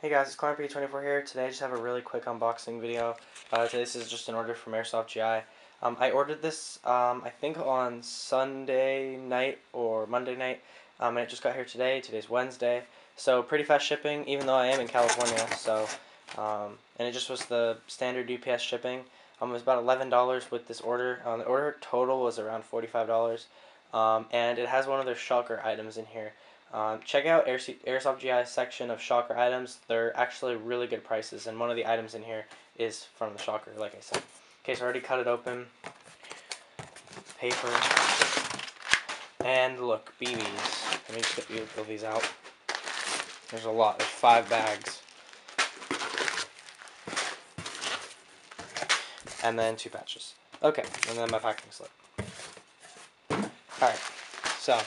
Hey guys, it's ClimberPT24 here. Today I just have a really quick unboxing video. Uh, this is just an order from Airsoft GI. Um, I ordered this, um, I think on Sunday night or Monday night, um, and it just got here today. Today's Wednesday, so pretty fast shipping, even though I am in California. So, um, and it just was the standard UPS shipping. Um, it was about $11 with this order. Um, the order total was around $45, um, and it has one of their shocker items in here. Um, check out Air Airsoft GI section of Shocker items. They're actually really good prices, and one of the items in here is from the Shocker, like I said. Okay, so I already cut it open. Paper. And look, BBs. Let me just get these out. There's a lot. There's five bags. And then two patches. Okay, and then my packing slip. Alright, so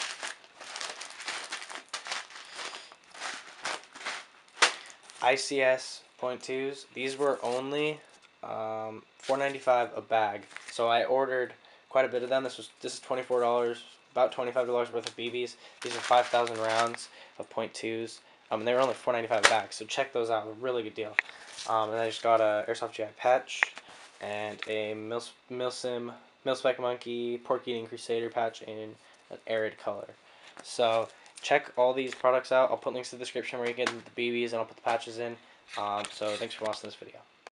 ICS point twos. These were only um, four ninety five a bag. So I ordered quite a bit of them. This was this is twenty four dollars, about twenty five dollars worth of BBs. These are five thousand rounds of point twos. Um, and they were only four ninety five a bag. So check those out. Really good deal. Um, and I just got a Airsoft GI patch and a Mil Milsim Mil-Spec Monkey Pork Eating Crusader patch in an arid color. So check all these products out. I'll put links in the description where you get the BBs and I'll put the patches in. Um, so thanks for watching this video.